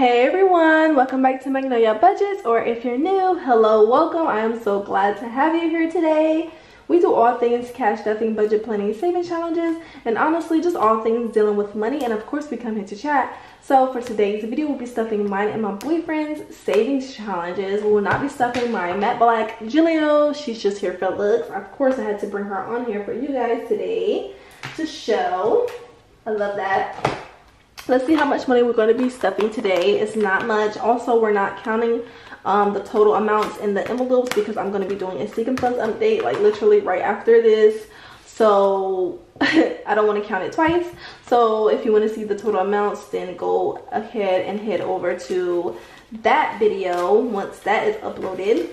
Hey everyone, welcome back to Magnolia Budgets, or if you're new, hello, welcome. I am so glad to have you here today. We do all things cash stuffing, budget planning, saving challenges, and honestly, just all things dealing with money. And of course, we come here to chat. So for today's video, we'll be stuffing mine and my boyfriend's savings challenges. We will not be stuffing my matte black Gillio. She's just here for looks. Of course, I had to bring her on here for you guys today to show. I love that. Let's see how much money we're going to be stuffing today. It's not much. Also, we're not counting um, the total amounts in the envelopes because I'm going to be doing a Sinking Funds update like literally right after this. So I don't want to count it twice. So if you want to see the total amounts, then go ahead and head over to that video once that is uploaded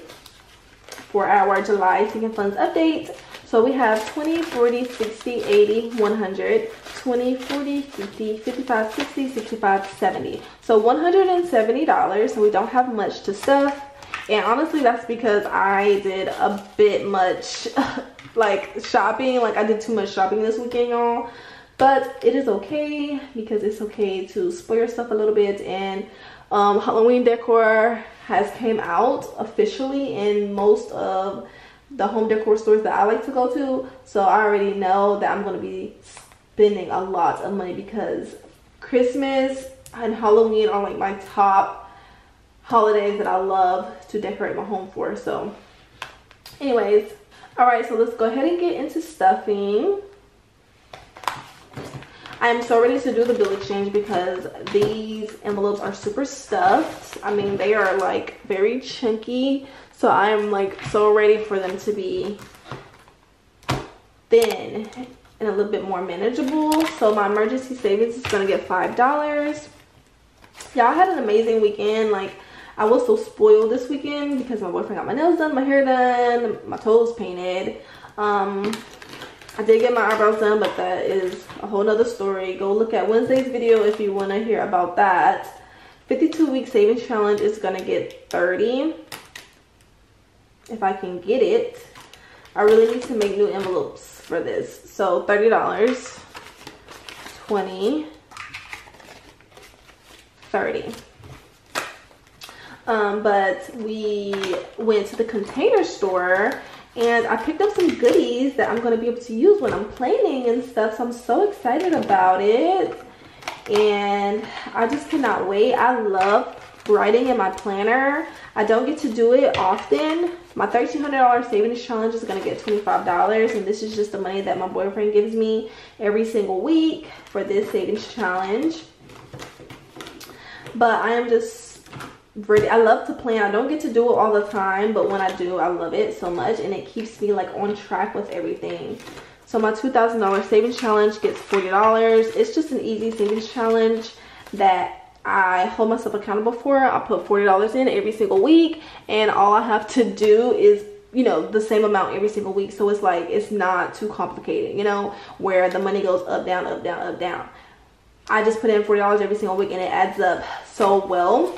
for our July Sinking Funds update. So we have 20, 40, 60, 80, 100, 20, 40, 50, 55, 60, 65, 70. So $170. So we don't have much to stuff. And honestly, that's because I did a bit much like shopping. Like I did too much shopping this weekend, y'all. But it is okay because it's okay to spoil yourself a little bit. And um, Halloween decor has came out officially in most of the home decor stores that I like to go to. So I already know that I'm going to be spending a lot of money because Christmas and Halloween are like my top holidays that I love to decorate my home for. So anyways, all right, so let's go ahead and get into stuffing. I am so ready to do the bill exchange because these envelopes are super stuffed. I mean, they are like very chunky. So I'm like so ready for them to be thin and a little bit more manageable. So my emergency savings is gonna get $5. Y'all had an amazing weekend. Like I was so spoiled this weekend because my boyfriend got my nails done, my hair done, my toes painted. Um, I did get my eyebrows done, but that is a whole nother story. Go look at Wednesday's video if you want to hear about that. 52 week savings challenge is going to get 30 if I can get it. I really need to make new envelopes for this. So $30, 20, 30. Um, but we went to the container store and I picked up some goodies that I'm going to be able to use when I'm planing and stuff. So I'm so excited about it. And I just cannot wait. I love writing in my planner. I don't get to do it often. My $1,300 savings challenge is going to get $25 and this is just the money that my boyfriend gives me every single week for this savings challenge. But I am just ready. I love to plan. I don't get to do it all the time, but when I do, I love it so much and it keeps me like on track with everything. So my $2,000 savings challenge gets $40. It's just an easy savings challenge that I hold myself accountable for. I put $40 in every single week and all I have to do is you know the same amount every single week so it's like it's not too complicated you know where the money goes up down up down up down i just put in 40 dollars every single week and it adds up so well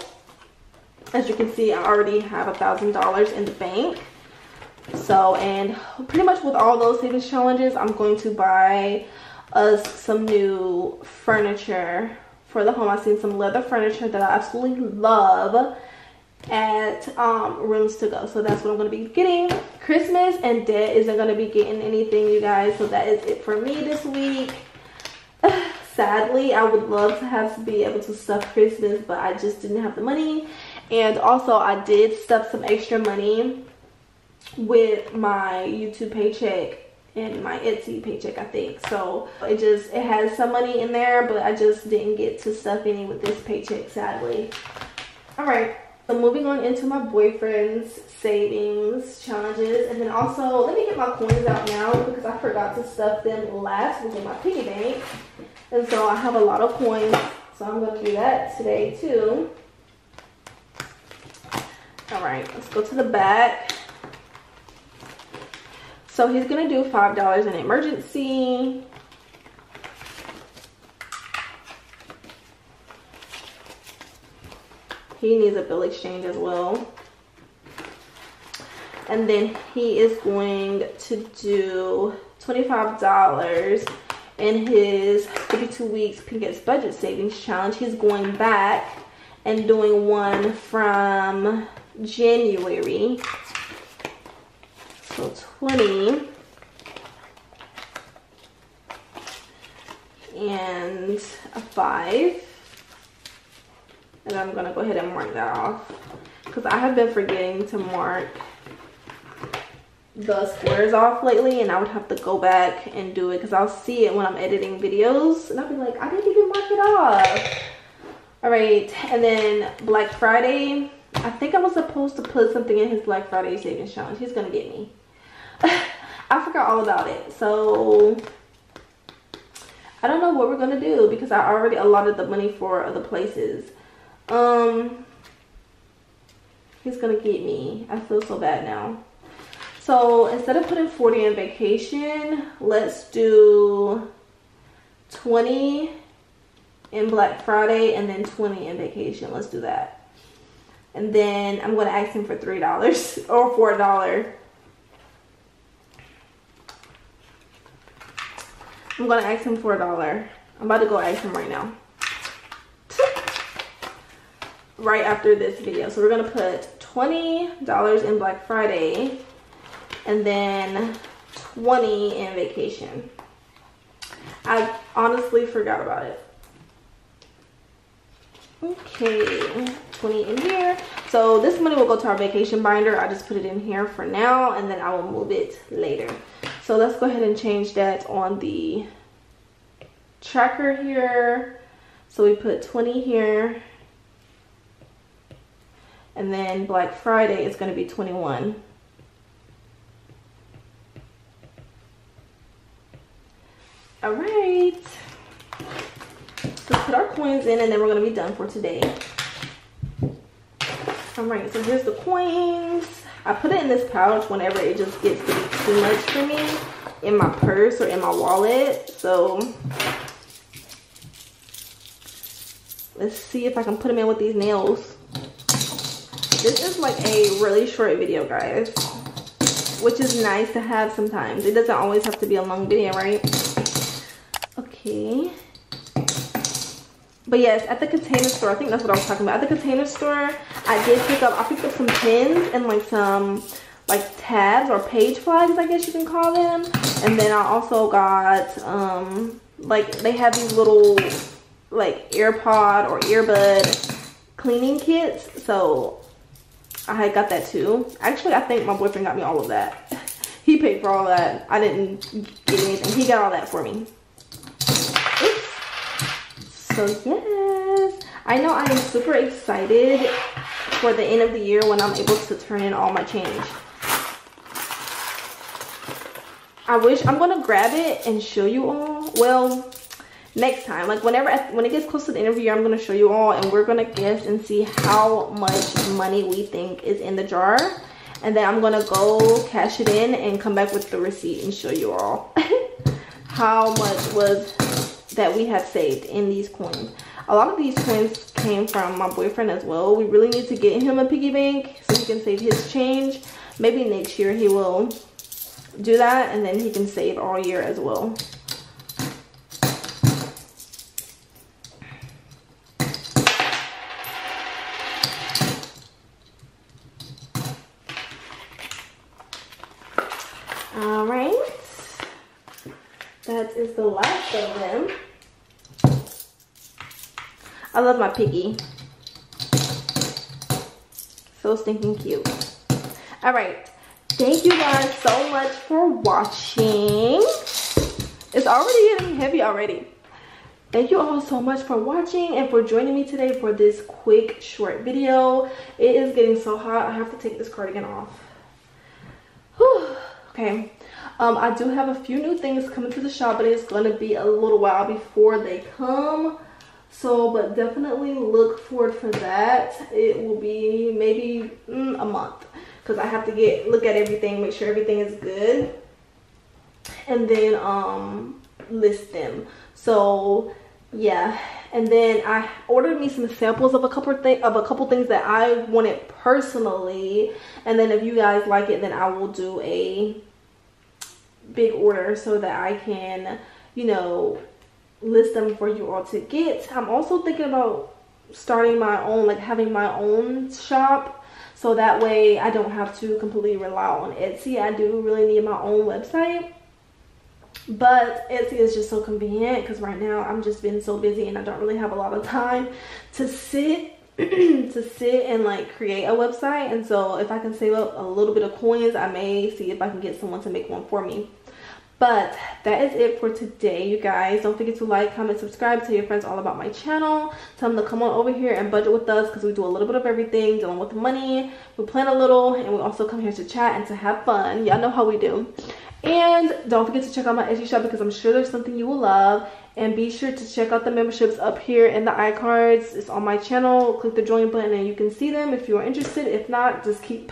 as you can see i already have a thousand dollars in the bank so and pretty much with all those savings challenges i'm going to buy us some new furniture for the home. I've seen some leather furniture that I absolutely love at um, Rooms to Go. So that's what I'm going to be getting. Christmas and debt isn't going to be getting anything, you guys. So that is it for me this week. Sadly, I would love to have to be able to stuff Christmas, but I just didn't have the money. And also, I did stuff some extra money with my YouTube paycheck and my Etsy paycheck, I think. So it just, it has some money in there, but I just didn't get to stuff any with this paycheck, sadly. All right, so moving on into my boyfriend's savings challenges. And then also, let me get my coins out now because I forgot to stuff them last in my piggy bank. And so I have a lot of coins, so I'm gonna do that today too. All right, let's go to the back. So he's gonna do $5 in emergency. He needs a bill exchange as well. And then he is going to do $25 in his 52 weeks Pinkette's budget savings challenge. He's going back and doing one from January. So 20. And a 5. And I'm going to go ahead and mark that off. Because I have been forgetting to mark the squares off lately and I would have to go back and do it because I'll see it when I'm editing videos and I'll be like I didn't even mark it off all right and then Black Friday I think I was supposed to put something in his Black Friday savings challenge. He's gonna get me. I forgot all about it. So I don't know what we're gonna do because I already allotted the money for other places. Um he's gonna get me. I feel so bad now. So instead of putting 40 in vacation, let's do 20 in Black Friday and then 20 in vacation. Let's do that. And then I'm going to ask him for $3 or $4. I'm going to ask him for a dollar. I'm about to go ask him right now. right after this video. So we're going to put $20 in Black Friday and then 20 in vacation. I honestly forgot about it. Okay, 20 in here. So this money will go to our vacation binder. I just put it in here for now and then I will move it later. So let's go ahead and change that on the tracker here. So we put 20 here. And then Black Friday is going to be 21. All right. Let's put our coins in and then we're gonna be done for today. All right, so here's the coins. I put it in this pouch whenever it just gets too much for me in my purse or in my wallet. So let's see if I can put them in with these nails. This is like a really short video, guys, which is nice to have sometimes. It doesn't always have to be a long video, right? okay but yes at the container store i think that's what i was talking about. At the container store i did pick up i picked up some pins and like some like tabs or page flags i guess you can call them. And then i also got um like they have these little like airpod or earbud cleaning kits. So i got that too. Actually i think my boyfriend got me all of that. He paid for all that. I didn't get anything. He got all that for me so yes. I know i am super excited for the end of the year when i'm able to turn in all my change. I wish i'm gonna grab it and show you all. Well next time like whenever when it gets close to the end of the year i'm to show you all and we're to guess and see how much money we think is in the jar. And then i'm to go cash it in and come back with the receipt and show you all how much was that we have saved in these coins. A lot of these coins came from my boyfriend as well. We really need to get him a piggy bank so he can save his change. Maybe next year he will do that and then he can save all year as well. All right. That is the last of them. I love my piggy. So stinking cute. All right. Thank you guys so much for watching. It's already getting heavy already. Thank you all so much for watching and for joining me today for this quick short video. It is getting so hot. I have to take this cardigan off. Whew. Okay. Um, I do have a few new things coming to the shop, but it's going to be a little while before they come. So, but definitely look forward for that. It will be maybe mm, a month because I have to get look at everything, make sure everything is good, and then um list them. So yeah and then i ordered me some samples of a couple of, of a couple things that i wanted personally and then if you guys like it then i will do a big order so that I can, you know, list them for you all to get. I'm also thinking about starting my own like having my own shop so that way I don't have to completely rely on Etsy. I do really need my own website but Etsy is just so convenient because right now I'm just been so busy and I don't really have a lot of time to sit to sit and like create a website and so if I can save up a little bit of coins I may see if I can get someone to make one for me but that is it for today you guys don't forget to like comment subscribe tell your friends all about my channel tell them to come on over here and budget with us because we do a little bit of everything dealing with the money we plan a little and we also come here to chat and to have fun y'all know how we do and don't forget to check out my Etsy shop because I'm sure there's something you will love. And be sure to check out the memberships up here in the iCards. It's on my channel. Click the join button and you can see them if you are interested. If not, just keep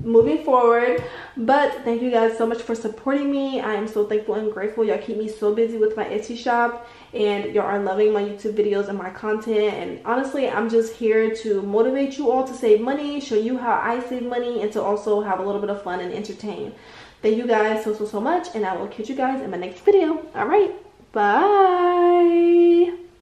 moving forward. But thank you guys so much for supporting me. I am so thankful and grateful. Y'all keep me so busy with my Etsy shop. And y'all are loving my YouTube videos and my content. And honestly, I'm just here to motivate you all to save money, show you how I save money, and to also have a little bit of fun and entertain. Thank you guys so, so, so much. And I will catch you guys in my next video. All right. Bye.